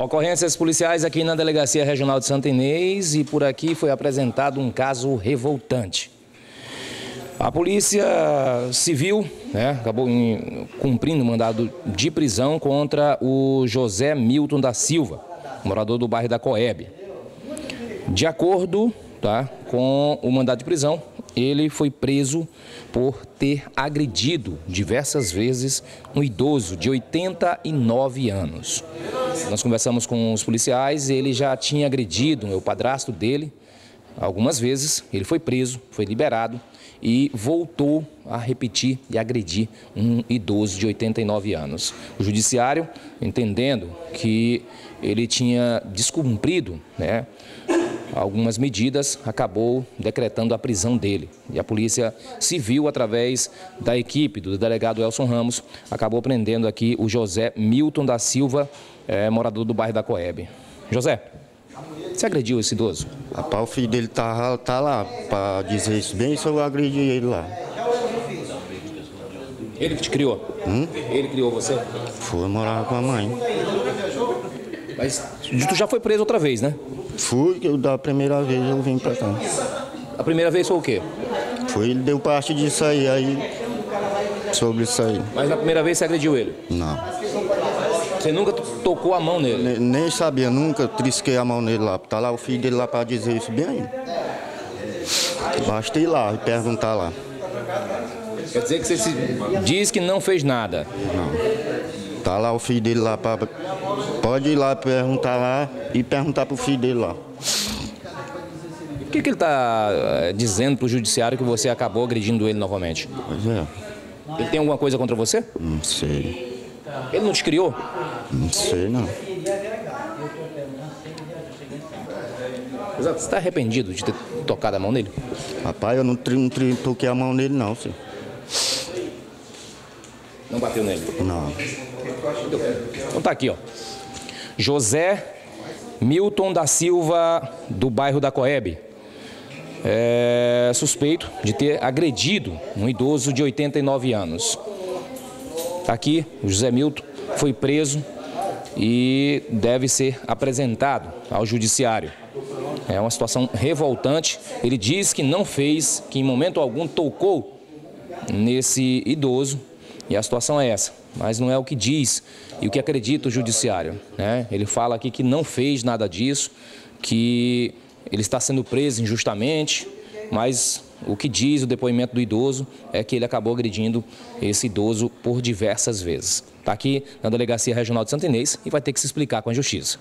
Ocorrências policiais aqui na Delegacia Regional de Santo Inês e por aqui foi apresentado um caso revoltante. A Polícia Civil né, acabou em, cumprindo mandado de prisão contra o José Milton da Silva, morador do bairro da Coeb. De acordo tá, com o mandado de prisão, ele foi preso por ter agredido diversas vezes um idoso de 89 anos. Nós conversamos com os policiais, ele já tinha agredido o padrasto dele algumas vezes, ele foi preso, foi liberado e voltou a repetir e agredir um idoso de 89 anos. O judiciário, entendendo que ele tinha descumprido né, algumas medidas, acabou decretando a prisão dele. E a Polícia Civil, através da equipe do delegado Elson Ramos, acabou prendendo aqui o José Milton da Silva, é, morador do bairro da Coeb. José, você agrediu esse idoso? Rapaz, o filho dele tá, tá lá, para dizer isso bem, eu agredi ele lá. Ele que te criou? Hum? Ele criou você? Foi morar com a mãe. Mas tu já foi preso outra vez, né? Fui, eu da primeira vez eu vim pra cá. A primeira vez foi o quê? Foi, ele deu parte disso aí, aí. Sobre isso aí. Mas na primeira vez você agrediu ele? Não. Você nunca tocou a mão nele? Ne- Nem sabia, nunca trisquei a mão nele lá. Tá lá o filho dele lá pra dizer isso bem aí. Basta ir lá e perguntar lá. Quer dizer que você se diz que não fez nada. Não. Tá lá o filho dele lá pra. Pode ir lá perguntar lá e perguntar pro filho dele lá. Por que, que ele está dizendo para o judiciário que você acabou agredindo ele novamente? Pois é, Ele tem alguma coisa contra você? não sei. Ele não te criou? Não sei não. Você está arrependido de ter tocado a mão nele? Rapaz, eu não, não tri, toquei a mão nele não, senhor. Não bateu nele? Não. Então tá aqui, ó. José Milton da Silva, do bairro da Coeb. É suspeito de ter agredido um idoso de 89 anos. Tá aqui, o José Milton foi preso e deve ser apresentado ao judiciário. É uma situação revoltante. Ele diz que não fez, que em momento algum tocou nesse idoso e a situação é essa, mas não é o que diz e o que acredita o judiciário. Né? Ele fala aqui que não fez nada disso, que ele está sendo preso injustamente, mas o que diz o depoimento do idoso é que ele acabou agredindo esse idoso por diversas vezes. Está aqui na Delegacia Regional de Santo Inês e vai ter que se explicar com a Justiça.